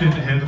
just didn't have the